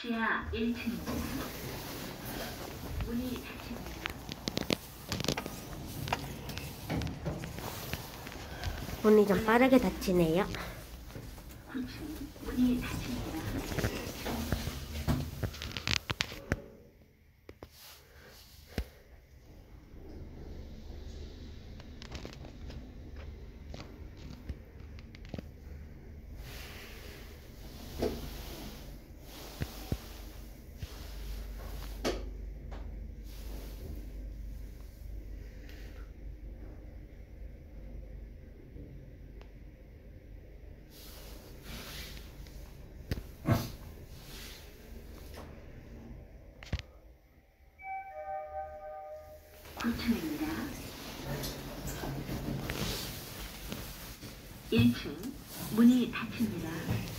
지하 1층 문이 닫힙니다. 문이 좀 빠르게 닫히네요. 문이 닫힙니다. 구층입니다 1층 문이 닫힙니다.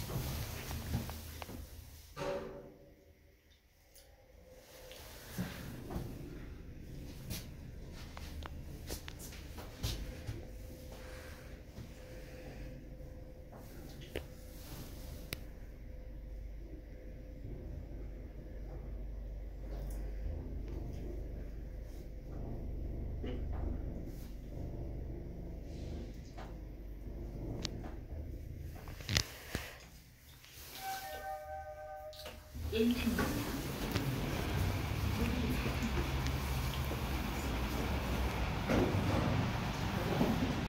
inconvenient.